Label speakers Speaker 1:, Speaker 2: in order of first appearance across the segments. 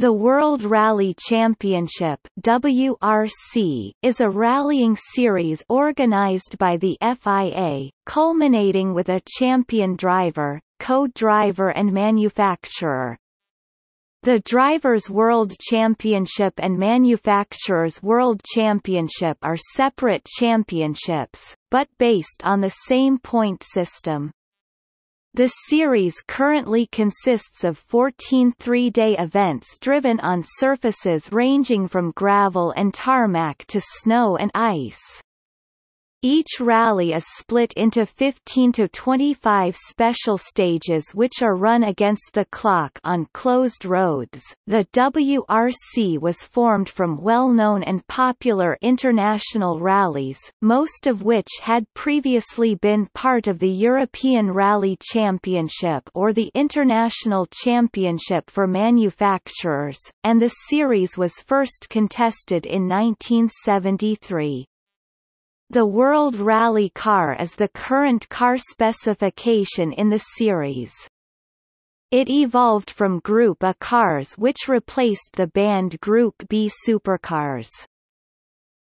Speaker 1: The World Rally Championship WRC is a rallying series organized by the FIA, culminating with a champion driver, co-driver and manufacturer. The Drivers' World Championship and Manufacturers' World Championship are separate championships, but based on the same point system. The series currently consists of 14 three-day events driven on surfaces ranging from gravel and tarmac to snow and ice. Each rally is split into 15 to 25 special stages which are run against the clock on closed roads. The WRC was formed from well-known and popular international rallies, most of which had previously been part of the European Rally Championship or the International Championship for Manufacturers, and the series was first contested in 1973. The World Rally Car is the current car specification in the series. It evolved from Group A cars which replaced the banned Group B supercars.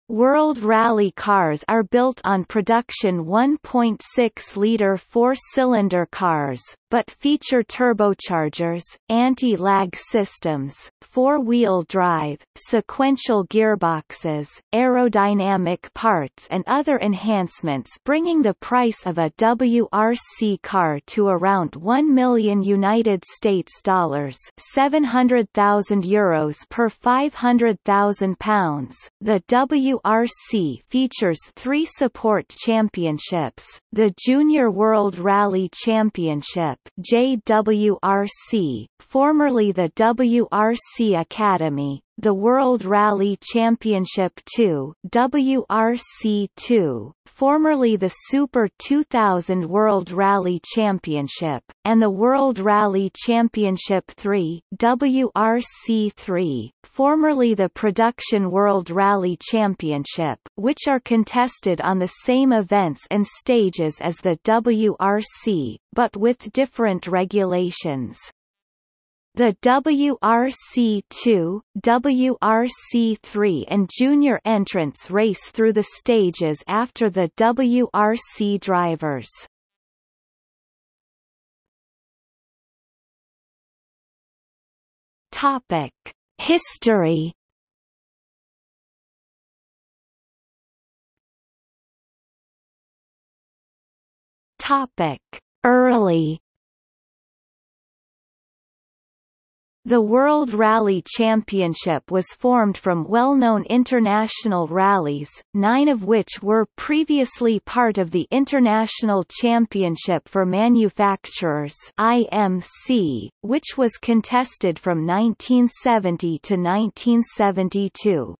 Speaker 1: World Rally cars are built on production 1.6-liter four-cylinder cars, but feature turbochargers, anti-lag systems, four-wheel drive, sequential gearboxes, aerodynamic parts and other enhancements bringing the price of a WRC car to around 1 million United States dollars 700,000 euros per 500,000 pounds. The WRC features three support championships, the Junior World Rally Championship JWRC, formerly the WRC Academy, the World Rally Championship 2 WRC2, formerly the Super 2000 World Rally Championship, and the World Rally Championship 3 WRC3, formerly the Production World Rally Championship, which are contested on the same events and stages as the WRC, but with different regulations. The WRC2, WRC3 and junior entrants race through the stages after the WRC drivers. Topic: History. Topic: Early The World Rally Championship was formed from well-known international rallies, nine of which were previously part of the International Championship for Manufacturers IMC, which was contested from 1970 to 1972.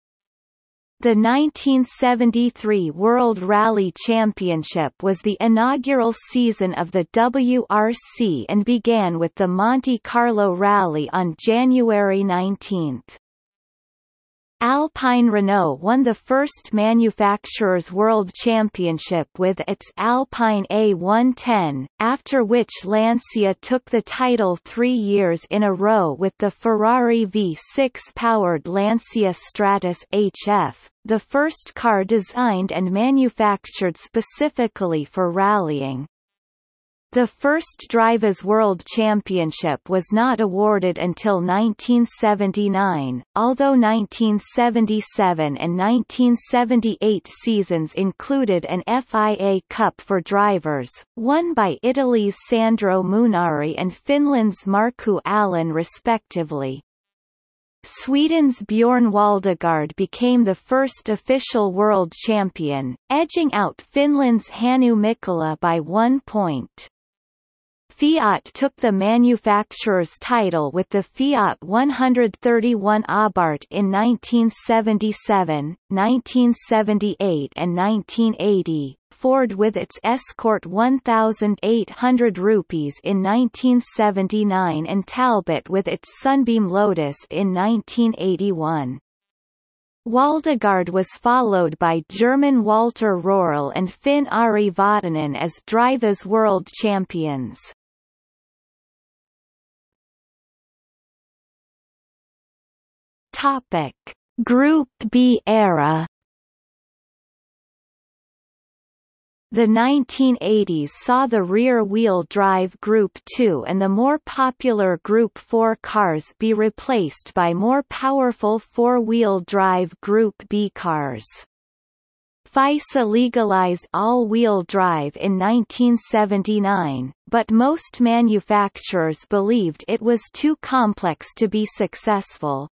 Speaker 1: The 1973 World Rally Championship was the inaugural season of the WRC and began with the Monte Carlo Rally on January 19. Alpine Renault won the first Manufacturers' World Championship with its Alpine A110, after which Lancia took the title three years in a row with the Ferrari V6-powered Lancia Stratos HF, the first car designed and manufactured specifically for rallying. The first Drivers' World Championship was not awarded until 1979, although 1977 and 1978 seasons included an FIA Cup for drivers, won by Italy's Sandro Munari and Finland's Markku Alén respectively. Sweden's Björn Waldegard became the first official world champion, edging out Finland's Hannu Mikkola by one point. Fiat took the manufacturer's title with the Fiat 131 Abarth in 1977, 1978 and 1980, Ford with its Escort 1800 rupees in 1979 and Talbot with its Sunbeam Lotus in 1981. Waldegard was followed by German Walter Röhrl and Finn Ari Vatanen as Drivers World Champions. Topic: Group B era The 1980s saw the rear-wheel drive Group 2 and the more popular Group 4 cars be replaced by more powerful four-wheel drive Group B cars. FISA legalized all-wheel drive in 1979, but most manufacturers believed it was too complex to be successful.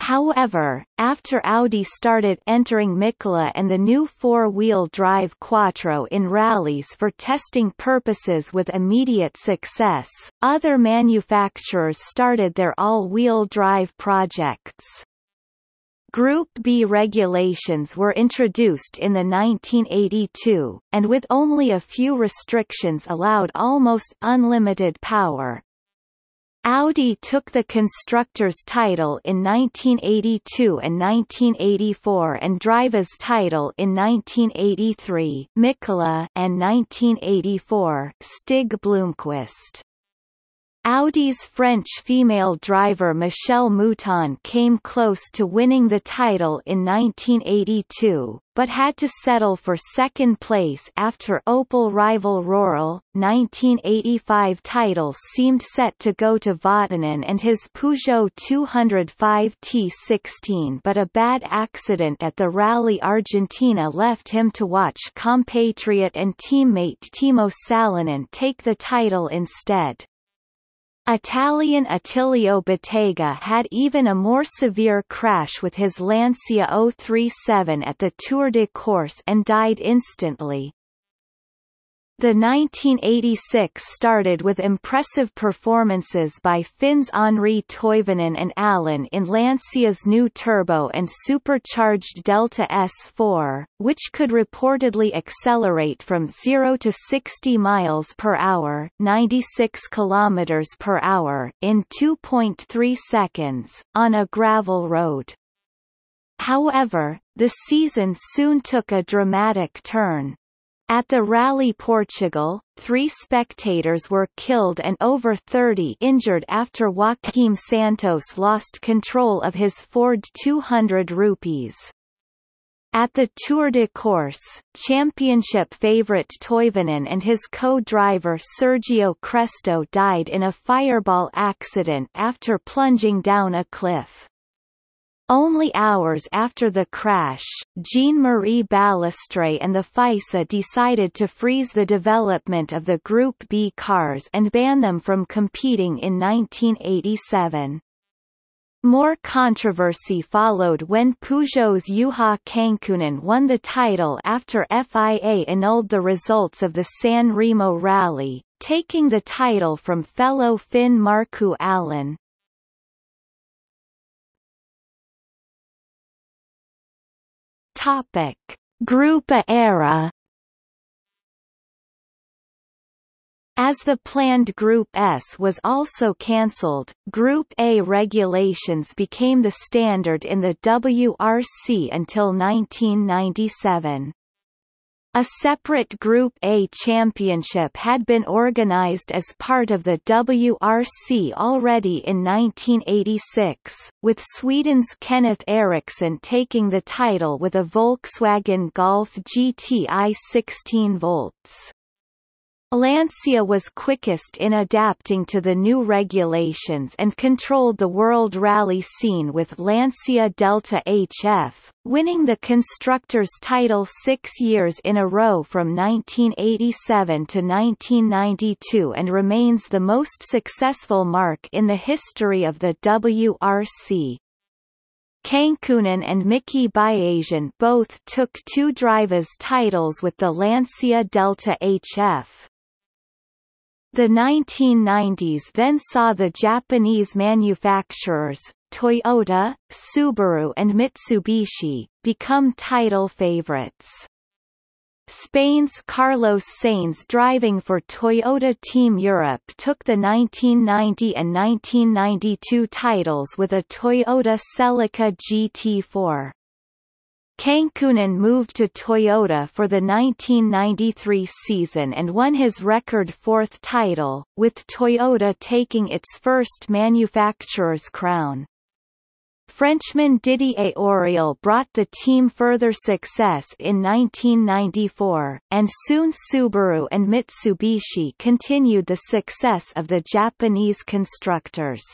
Speaker 1: However, after Audi started entering Mikkola and the new four-wheel drive Quattro in rallies for testing purposes with immediate success, other manufacturers started their all-wheel drive projects. Group B regulations were introduced in the 1982, and with only a few restrictions allowed almost unlimited power, Audi took the constructor's title in 1982 and 1984 and driver's title in 1983 Mikkola and 1984 Stig Blomqvist. Audi's French female driver Michèle Mouton came close to winning the title in 1982, but had to settle for second place after Opel rival Röhrl. 1985 title seemed set to go to Vatanen and his Peugeot 205 T16 but a bad accident at the Rally Argentina left him to watch compatriot and teammate Timo Salonen take the title instead. Italian Attilio Bettega had even a more severe crash with his Lancia 037 at the Tour de Corse and died instantly. The 1986 started with impressive performances by Finns Henri Toivonen and Alén in Lancia's new turbo and supercharged Delta S4, which could reportedly accelerate from 0 to 60 miles per hour, 96 kilometers per hour in 2.3 seconds on a gravel road. However, the season soon took a dramatic turn. At the Rally Portugal, three spectators were killed and over 30 injured after Joaquim Santos lost control of his Ford 200 rupees. At the Tour de Corse, championship favourite Toivonen and his co-driver Sergio Cresto died in a fireball accident after plunging down a cliff. Only hours after the crash, Jean-Marie Balestre and the FISA decided to freeze the development of the Group B cars and ban them from competing in 1987. More controversy followed when Peugeot's Juha Kankkunen won the title after FIA annulled the results of the San Remo rally, taking the title from fellow Finn Markku Alén. Topic: Group A era. As the planned Group S was also cancelled, Group A regulations became the standard in the WRC until 1997. A separate Group A championship had been organized as part of the WRC already in 1986, with Sweden's Kenneth Eriksson taking the title with a Volkswagen Golf GTI 16 volts. Lancia was quickest in adapting to the new regulations and controlled the world rally scene with Lancia Delta HF, winning the constructors' title six years in a row from 1987 to 1992 and remains the most successful marque in the history of the WRC. Kankkunen and Miki Biasion both took two drivers' titles with the Lancia Delta HF. The 1990s then saw the Japanese manufacturers, Toyota, Subaru and Mitsubishi, become title favorites. Spain's Carlos Sainz driving for Toyota Team Europe took the 1990 and 1992 titles with a Toyota Celica GT4. Kankkunen moved to Toyota for the 1993 season and won his record fourth title, with Toyota taking its first manufacturer's crown. Frenchman Didier Auriol brought the team further success in 1994, and soon Subaru and Mitsubishi continued the success of the Japanese constructors.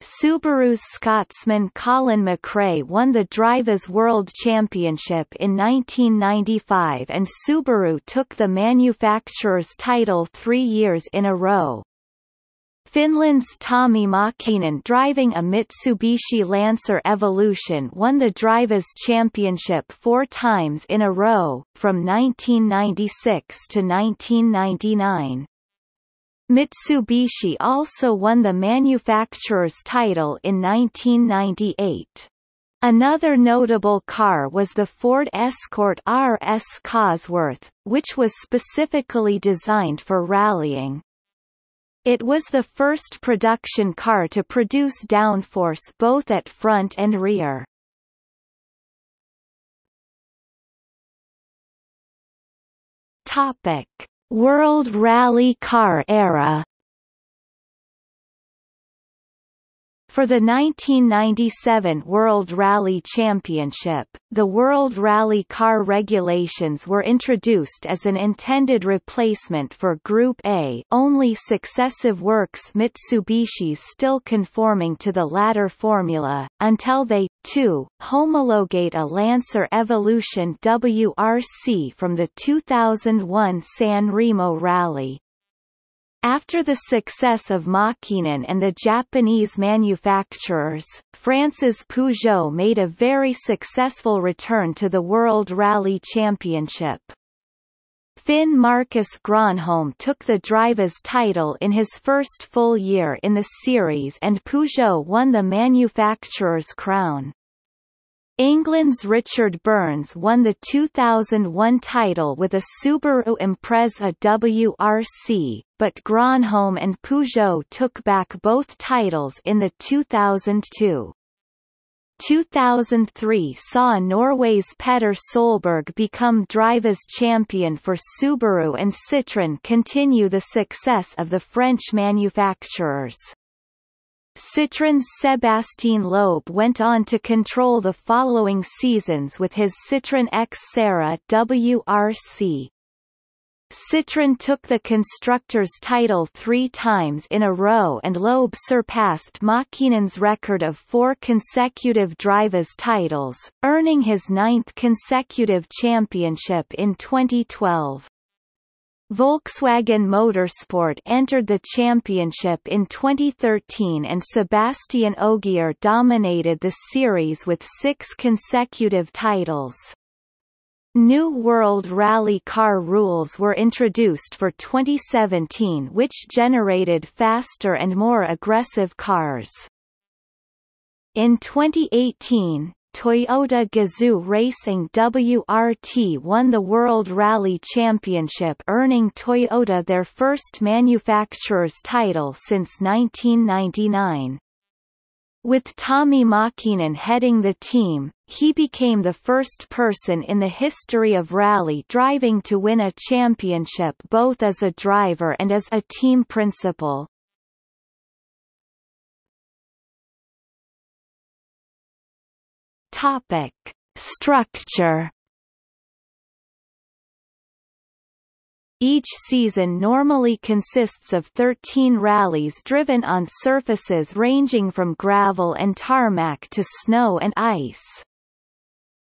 Speaker 1: Subaru's Scotsman Colin McRae won the Drivers' World Championship in 1995 and Subaru took the manufacturer's title three years in a row. Finland's Tommy Mäkinen driving a Mitsubishi Lancer Evolution won the Drivers' Championship four times in a row, from 1996 to 1999. Mitsubishi also won the manufacturer's title in 1998. Another notable car was the Ford Escort RS Cosworth, which was specifically designed for rallying. It was the first production car to produce downforce both at front and rear. Topic: World Rally Car era For the 1997 World Rally Championship, the World Rally Car regulations were introduced as an intended replacement for Group A only successive works Mitsubishi's still conforming to the latter formula, until they, too, homologate a Lancer Evolution WRC from the 2001 San Remo Rally. After the success of Mäkinen and the Japanese manufacturers, France's Peugeot made a very successful return to the World Rally Championship. Finn Marcus Gronholm took the driver's title in his first full year in the series and Peugeot won the manufacturer's crown. England's Richard Burns won the 2001 title with a Subaru Impreza WRC, but Gronholm and Peugeot took back both titles in the 2002. 2003 saw Norway's Petter Solberg become drivers' champion for Subaru and Citroën continue the success of the French manufacturers. Citroën's Sébastien Loeb went on to control the following seasons with his Citroën X Serra WRC. Citroën took the constructor's title three times in a row and Loeb surpassed Mäkinen's record of four consecutive drivers' titles, earning his ninth consecutive championship in 2012. Volkswagen Motorsport entered the championship in 2013 and Sébastien Ogier dominated the series with six consecutive titles. New World Rally Car rules were introduced for 2017 which generated faster and more aggressive cars. In 2018, Toyota Gazoo Racing WRT won the World Rally Championship earning Toyota their first manufacturer's title since 1999. With Tommy Mäkinen heading the team, he became the first person in the history of rally driving to win a championship both as a driver and as a team principal. Topic: Structure Each season normally consists of 13 rallies driven on surfaces ranging from gravel and tarmac to snow and ice.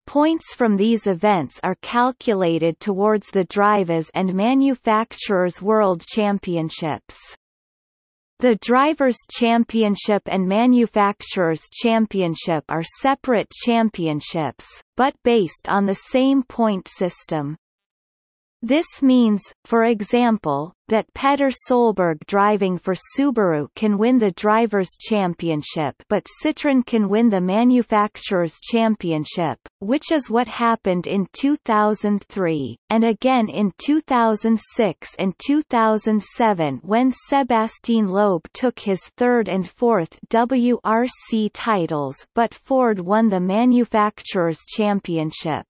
Speaker 1: Points from these events are calculated towards the drivers and manufacturers' world championships. The Drivers' Championship and Manufacturers' Championship are separate championships, but based on the same point system. This means, for example, that Petter Solberg driving for Subaru can win the Drivers' Championship but Citroën can win the Manufacturers' Championship, which is what happened in 2003, and again in 2006 and 2007 when Sébastien Loeb took his third and fourth WRC titles but Ford won the Manufacturers' Championship.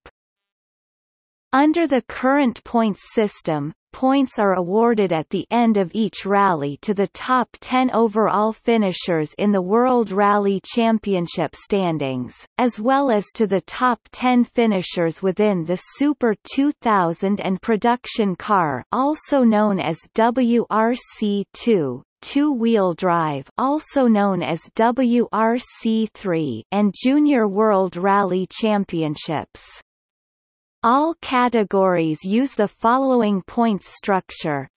Speaker 1: Under the current points system, points are awarded at the end of each rally to the top 10 overall finishers in the World Rally Championship standings, as well as to the top 10 finishers within the Super 2000 and production car also known as WRC2 two-wheel drive also known as WRC3 and Junior World Rally Championships. All categories use the following points structure.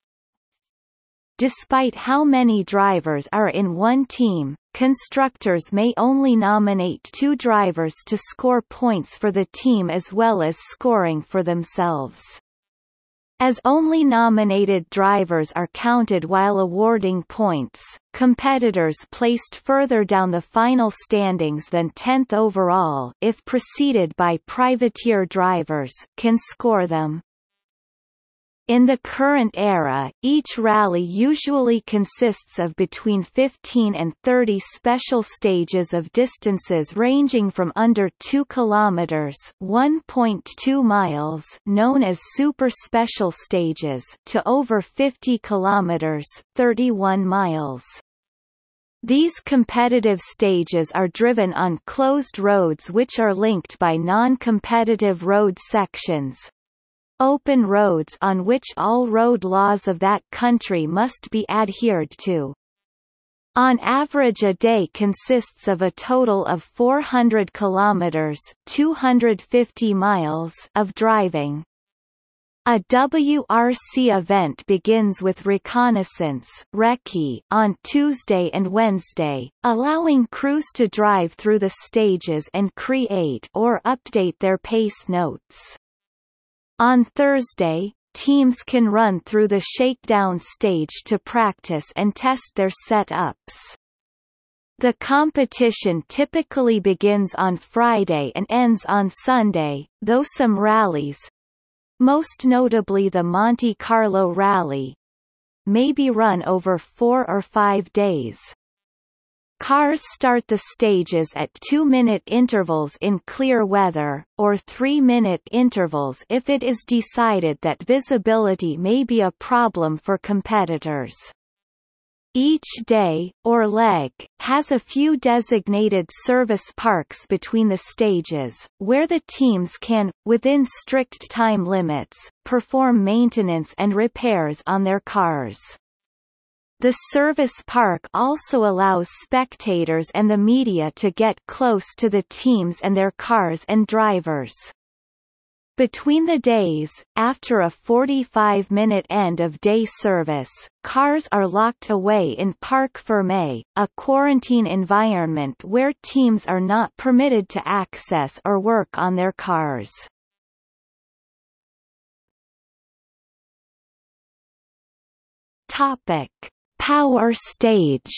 Speaker 1: Despite how many drivers are in one team, constructors may only nominate two drivers to score points for the team as well as scoring for themselves. As only nominated drivers are counted while awarding points, competitors placed further down the final standings than 10th overall if preceded by privateer drivers can score them. In the current era, each rally usually consists of between 15 and 30 special stages of distances ranging from under 2 kilometers (1.2 miles) known as super special stages to over 50 kilometers (31 miles). These competitive stages are driven on closed roads which are linked by non-competitive road sections, open roads on which all road laws of that country must be adhered to. On average a day consists of a total of 400 kilometers 250 miles of driving. A WRC event begins with reconnaissance recce on Tuesday and Wednesday, allowing crews to drive through the stages and create or update their pace notes. On Thursday, teams can run through the shakedown stage to practice and test their setups. The competition typically begins on Friday and ends on Sunday, though some rallies most notably the Monte Carlo Rally may be run over four or five days. Cars start the stages at 2-minute intervals in clear weather, or 3-minute intervals if it is decided that visibility may be a problem for competitors. Each day, or leg, has a few designated service parks between the stages, where the teams can, within strict time limits, perform maintenance and repairs on their cars. The service park also allows spectators and the media to get close to the teams and their cars and drivers. Between the days, after a 45-minute end-of-day service, cars are locked away in Parc Fermé, a quarantine environment where teams are not permitted to access or work on their cars. Topic Power stage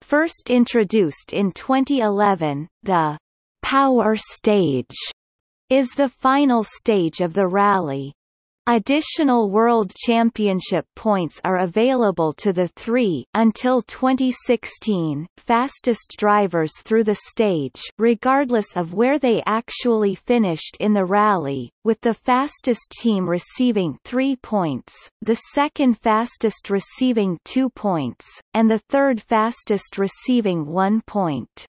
Speaker 1: First introduced in 2011, the «power stage» is the final stage of the rally. Additional World Championship points are available to the three until 2016 fastest drivers through the stage regardless of where they actually finished in the rally, with the fastest team receiving three points, the second fastest receiving two points, and the third fastest receiving one point.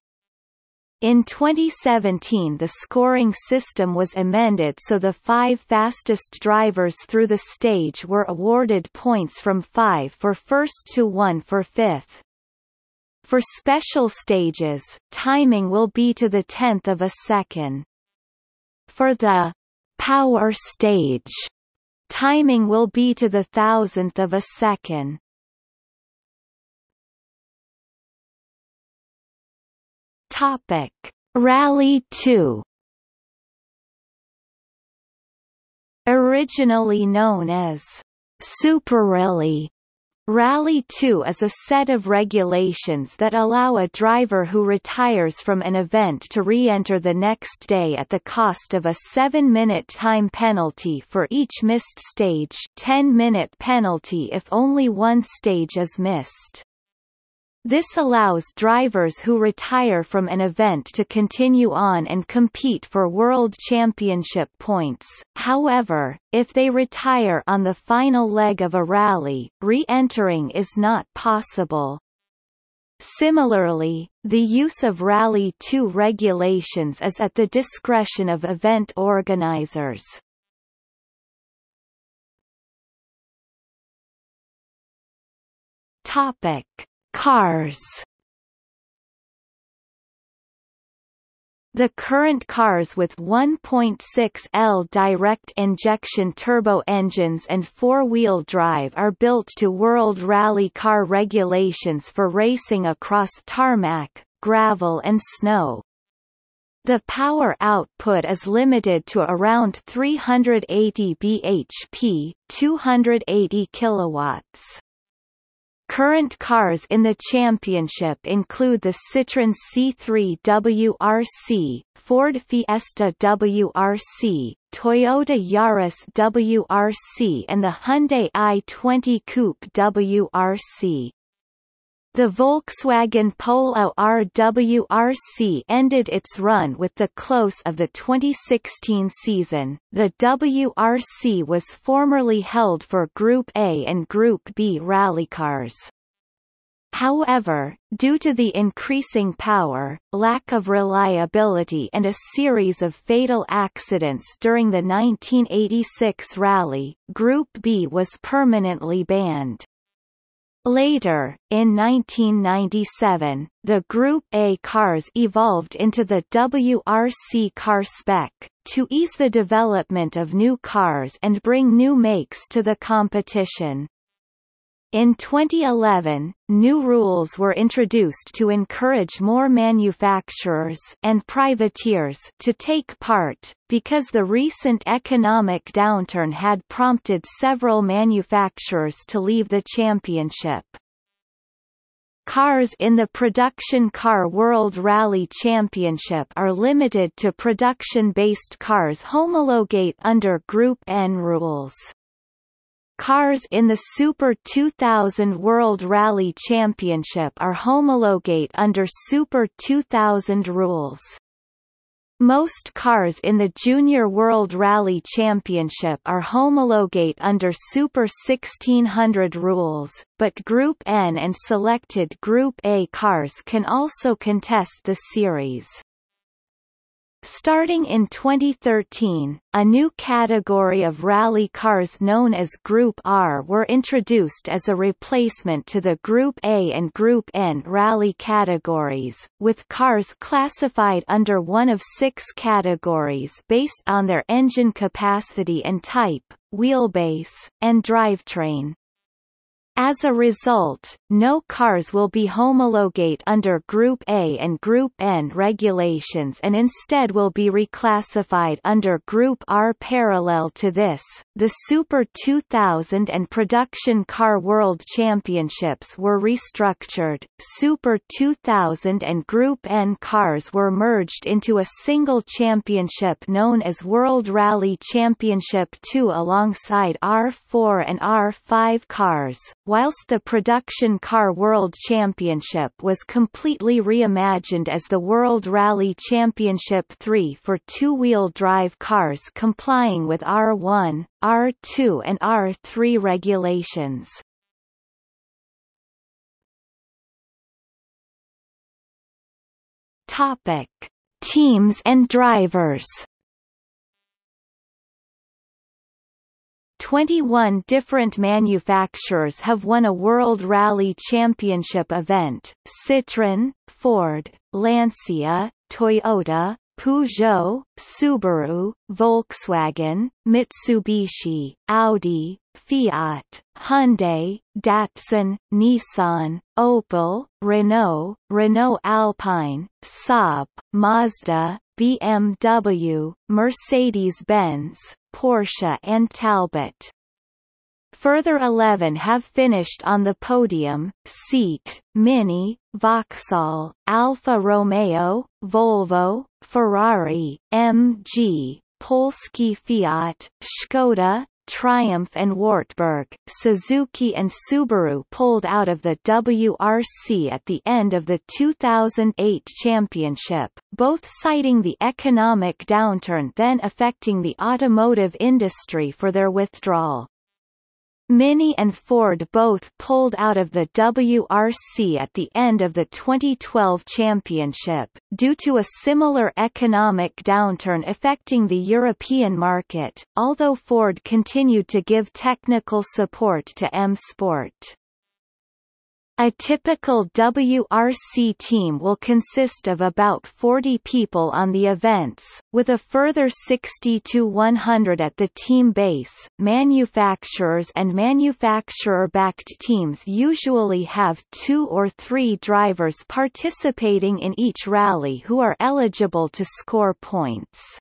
Speaker 1: In 2017 the scoring system was amended so the five fastest drivers through the stage were awarded points from 5 for first to 1 for fifth. For special stages, timing will be to the tenth of a second. For the power stage, timing will be to the thousandth of a second. Topic: Rally 2 Originally known as Super Rally Rally 2 is a set of regulations that allow a driver who retires from an event to re-enter the next day at the cost of a 7-minute time penalty for each missed stage 10-minute penalty if only one stage is missed. This allows drivers who retire from an event to continue on and compete for World Championship points, however, if they retire on the final leg of a rally, re-entering is not possible. Similarly, the use of Rally 2 regulations is at the discretion of event organizers. Topic Cars The current cars with 1.6L direct injection turbo engines and four-wheel drive are built to World Rally Car regulations for racing across tarmac, gravel and snow. The power output is limited to around 380 bhp, 280 kilowatts. Current cars in the championship include the Citroën C3 WRC, Ford Fiesta WRC, Toyota Yaris WRC and the Hyundai i20 Coupe WRC. The Volkswagen Polo RWRC ended its run with the close of the 2016 season. The WRC was formerly held for Group A and Group B rallycars. However, due to the increasing power, lack of reliability and a series of fatal accidents during the 1986 rally, Group B was permanently banned. Later, in 1997, the Group A cars evolved into the WRC car spec, to ease the development of new cars and bring new makes to the competition. In 2011, new rules were introduced to encourage more manufacturers and privateers to take part, because the recent economic downturn had prompted several manufacturers to leave the championship. Cars in the Production Car World Rally Championship are limited to production-based cars homologate under Group N rules. Cars in the Super 2000 World Rally Championship are homologate under Super 2000 rules. Most cars in the Junior World Rally Championship are homologate under Super 1600 rules, but Group N and selected Group A cars can also contest the series. Starting in 2013, a new category of rally cars known as Group R were introduced as a replacement to the Group A and Group N rally categories, with cars classified under one of six categories based on their engine capacity and type, wheelbase, and drivetrain. As a result, no cars will be homologate under Group A and Group N regulations and instead will be reclassified under Group R. Parallel to this, the Super 2000 and Production Car World Championships were restructured, Super 2000 and Group N cars were merged into a single championship known as World Rally Championship 2 alongside R4 and R5 cars whilst the Production Car World Championship was completely reimagined as the World Rally Championship 3 for two-wheel drive cars complying with R1, R2 and R3 regulations. Topic: Teams and drivers 21 different manufacturers have won a World Rally Championship event, Citroën, Ford, Lancia, Toyota, Peugeot, Subaru, Volkswagen, Mitsubishi, Audi, Fiat, Hyundai, Datsun, Nissan, Opel, Renault, Renault Alpine, Saab, Mazda, BMW, Mercedes-Benz, Porsche and Talbot. Further 11 have finished on the podium, Seat, Mini, Vauxhall, Alfa Romeo, Volvo, Ferrari, MG, Polski Fiat, Skoda, Triumph and Wartburg, Suzuki and Subaru pulled out of the WRC at the end of the 2008 championship, both citing the economic downturn then affecting the automotive industry for their withdrawal. Mini and Ford both pulled out of the WRC at the end of the 2012 championship, due to a similar economic downturn affecting the European market, although Ford continued to give technical support to M Sport. A typical WRC team will consist of about 40 people on the events, with a further 60 to 100 at the team base. Manufacturers and manufacturer-backed teams usually have two or three drivers participating in each rally who are eligible to score points.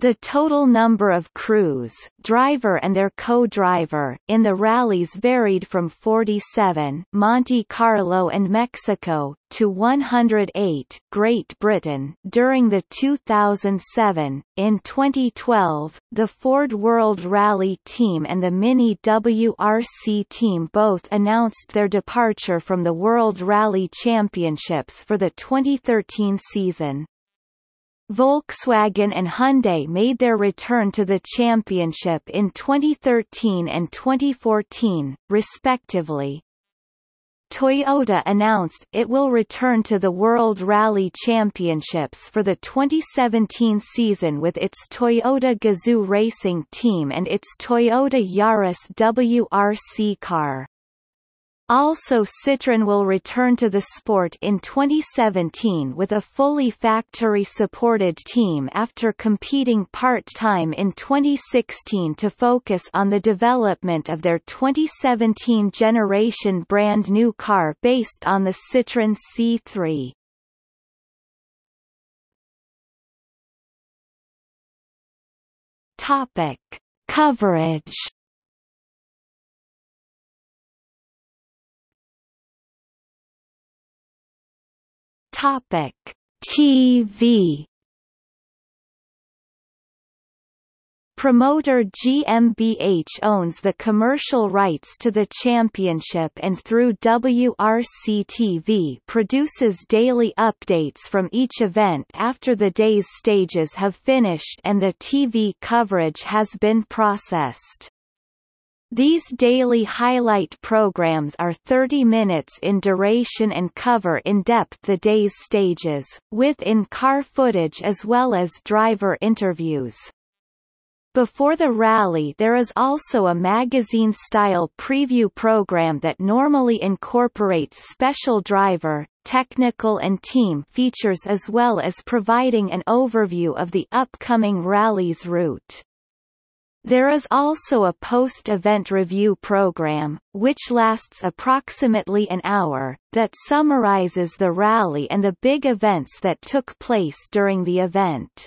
Speaker 1: The total number of crews driver and their co-driver in the rallies varied from 47 Monte Carlo and Mexico to 108 Great Britain during the 2007 in 2012 the Ford World Rally team and the Mini WRC team both announced their departure from the World Rally Championships for the 2013 season Volkswagen and Hyundai made their return to the championship in 2013 and 2014, respectively. Toyota announced it will return to the World Rally Championships for the 2017 season with its Toyota Gazoo racing team and its Toyota Yaris WRC car. Also Citroën will return to the sport in 2017 with a fully factory-supported team after competing part-time in 2016 to focus on the development of their 2017 generation brand new car based on the Citroën C3. Topic. Coverage Topic: TV Promoter GmbH owns the commercial rights to the championship and through WRC-TV produces daily updates from each event after the day's stages have finished and the TV coverage has been processed. These daily highlight programs are 30 minutes in duration and cover in depth the day's stages, with in-car footage as well as driver interviews. Before the rally there is also a magazine-style preview program that normally incorporates special driver, technical and team features as well as providing an overview of the upcoming rally's route. There is also a post-event review program, which lasts approximately an hour, that summarizes the rally and the big events that took place during the event.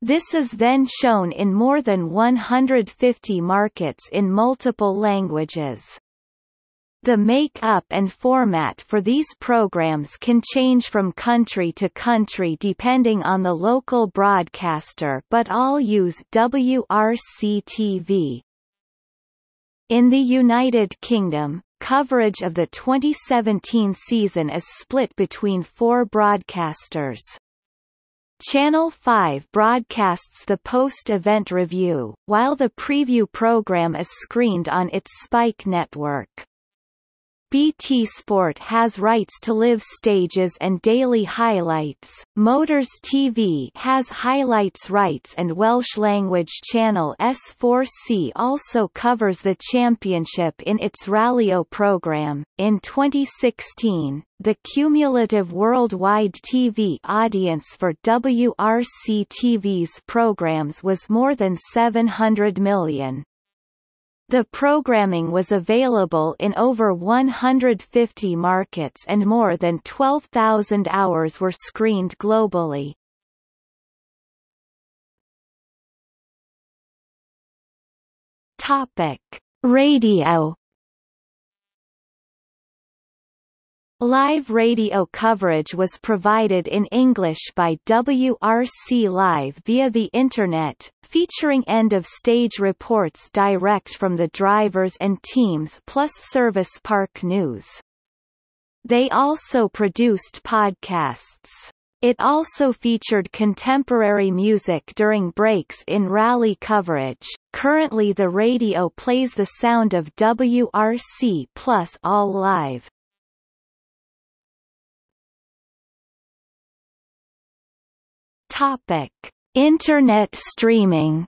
Speaker 1: This is then shown in more than 150 markets in multiple languages. The make-up and format for these programs can change from country to country depending on the local broadcaster but all use WRC-TV. In the United Kingdom, coverage of the 2017 season is split between four broadcasters. Channel 5 broadcasts the post-event review, while the preview program is screened on its Spike network. BT Sport has rights to live stages and daily highlights. Motors TV has highlights rights and Welsh language channel S4C also covers the championship in its Ralïo program. In 2016, the cumulative worldwide TV audience for WRC TV's programs was more than 700 million. The programming was available in over 150 markets and more than 12,000 hours were screened globally. Topic: Radio Live radio coverage was provided in English by WRC Live via the Internet, featuring end-of-stage reports direct from the drivers and teams plus service park news. They also produced podcasts. It also featured contemporary music during breaks in rally coverage. Currently the radio plays the sound of WRC plus all live. Topic: Internet streaming.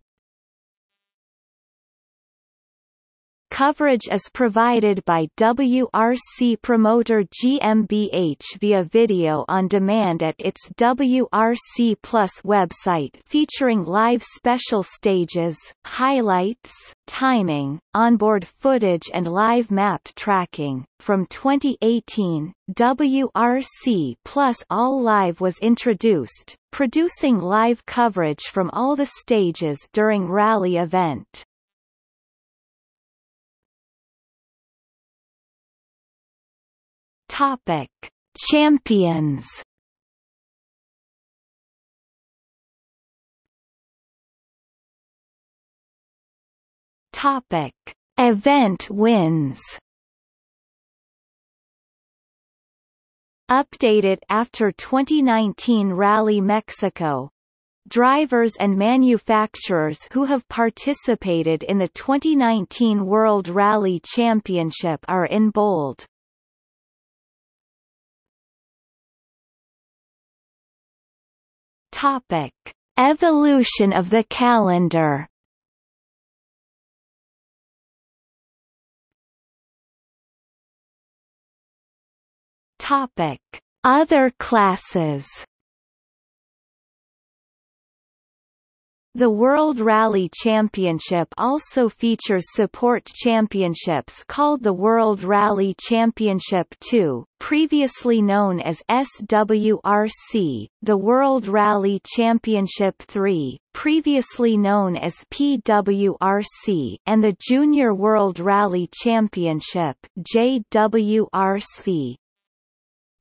Speaker 1: Coverage is provided by WRC promoter GmbH via video on demand at its WRC Plus website featuring live special stages, highlights, timing, onboard footage and live mapped tracking. From 2018, WRC Plus All Live was introduced, producing live coverage from all the stages during rally event. Topic: Champions. Topic: Event wins. Updated after 2019 Rally Mexico Drivers and manufacturers who have participated in the 2019 World Rally Championship are in bold. Topic: Evolution of the calendar. Topic: Other classes. The World Rally Championship also features support championships called the World Rally Championship 2, previously known as SWRC, the World Rally Championship 3, previously known as PWRC, and the Junior World Rally Championship JWRC.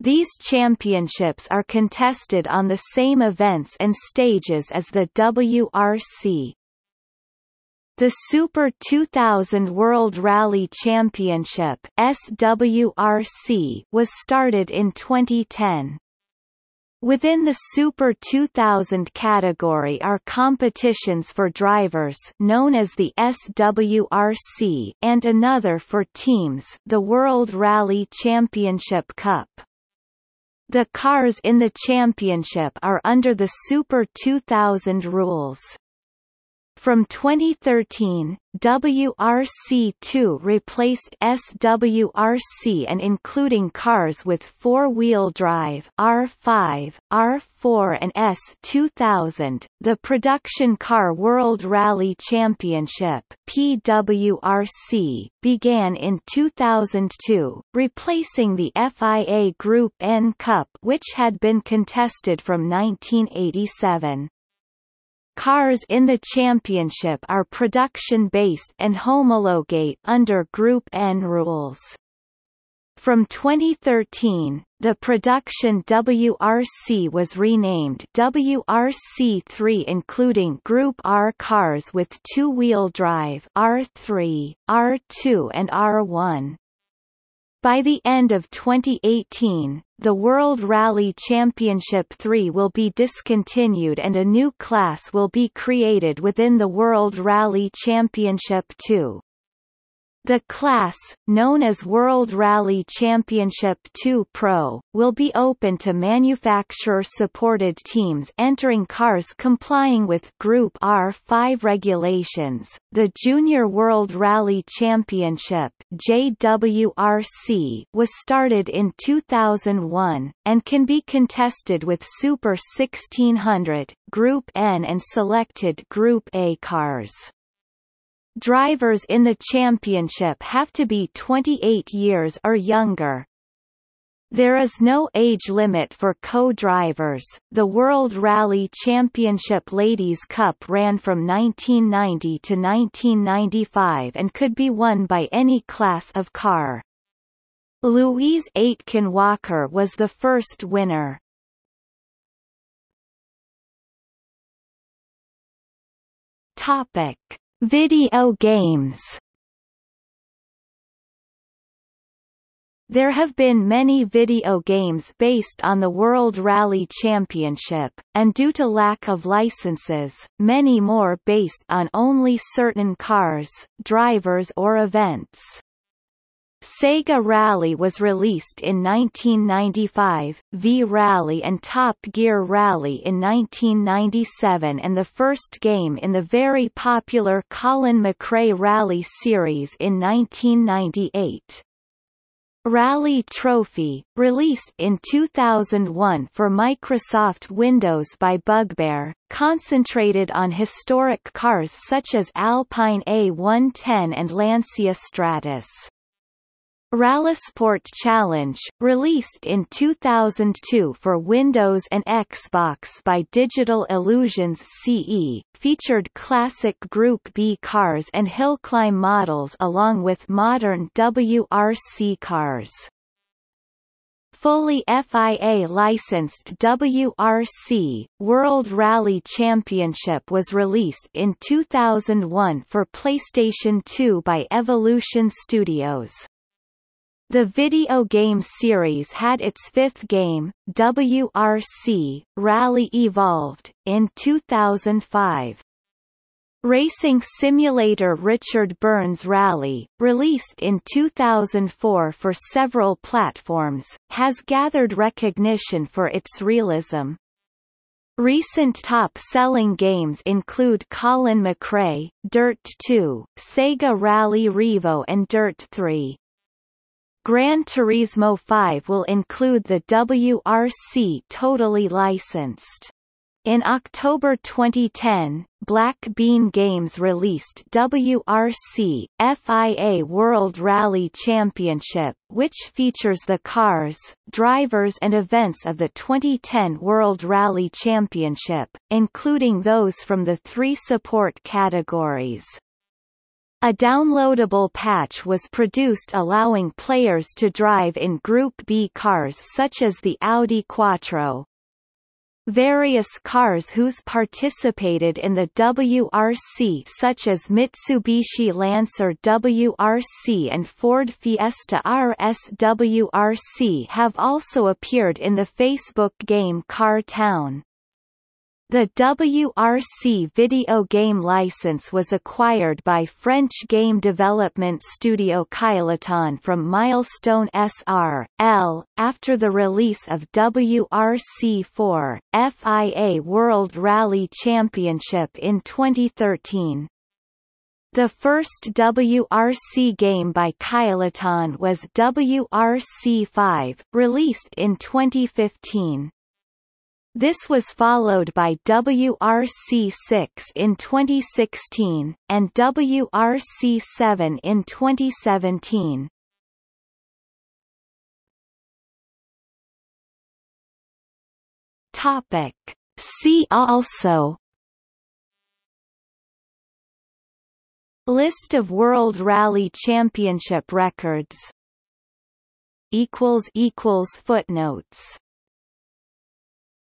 Speaker 1: These championships are contested on the same events and stages as the WRC. The Super 2000 World Rally Championship SWRC was started in 2010. Within the Super 2000 category are competitions for drivers known as the SWRC and another for teams the World Rally Championship Cup. The cars in the championship are under the Super 2000 rules. From 2013, WRC2 replaced SWRC and including cars with four-wheel drive R5, R4 and S2000, the Production Car World Rally Championship PWRC began in 2002, replacing the FIA Group N Cup which had been contested from 1987. Cars in the championship are production-based and homologate under Group N rules. From 2013, the production WRC was renamed WRC3 including Group R cars with two-wheel drive R3, R2 and R1. By the end of 2018, the World Rally Championship 3 will be discontinued and a new class will be created within the World Rally Championship 2. The class, known as World Rally Championship 2 Pro, will be open to manufacturer-supported teams entering cars complying with Group R5 regulations. The Junior World Rally Championship (JWRC) was started in 2001 and can be contested with Super 1600, Group N and selected Group A cars. Drivers in the championship have to be 28 years or younger. There is no age limit for co-drivers. The World Rally Championship Ladies Cup ran from 1990 to 1995 and could be won by any class of car. Louise Aitken Walker was the first winner. Topic: Video games. There have been many video games based on the World Rally Championship, and due to lack of licenses, many more based on only certain cars, drivers or events. Sega Rally was released in 1995, V-Rally and Top Gear Rally in 1997 and the first game in the very popular Colin McRae Rally series in 1998. Rally Trophy, released in 2001 for Microsoft Windows by Bugbear, concentrated on historic cars such as Alpine A110 and Lancia Stratos. Rallysport Challenge, released in 2002 for Windows and Xbox by Digital Illusions CE, featured classic Group B cars and hill climb models along with modern WRC cars. Fully FIA-licensed WRC, World Rally Championship was released in 2001 for PlayStation 2 by Evolution Studios. The video game series had its fifth game, WRC, Rally Evolved, in 2005. Racing simulator Richard Burns Rally, released in 2004 for several platforms, has gathered recognition for its realism. Recent top-selling games include Colin McRae, Dirt 2, Sega Rally Revo and Dirt 3. Gran Turismo 5 will include the WRC totally licensed. In October 2010, Black Bean Games released WRC FIA World Rally Championship, which features the cars, drivers and events of the 2010 World Rally Championship, including those from the three support categories. A downloadable patch was produced allowing players to drive in Group B cars such as the Audi Quattro. Various cars whose participated in the WRC such as Mitsubishi Lancer WRC and Ford Fiesta RS WRC have also appeared in the Facebook game Car Town. The WRC video game license was acquired by French game development studio Kylotonn from Milestone S.R.L. after the release of WRC4, FIA World Rally Championship in 2013. The first WRC game by Kylotonn was WRC5, released in 2015. This was followed by WRC6 in 2016, and WRC7 in 2017. Topic. See also List of World Rally Championship records Equals Footnotes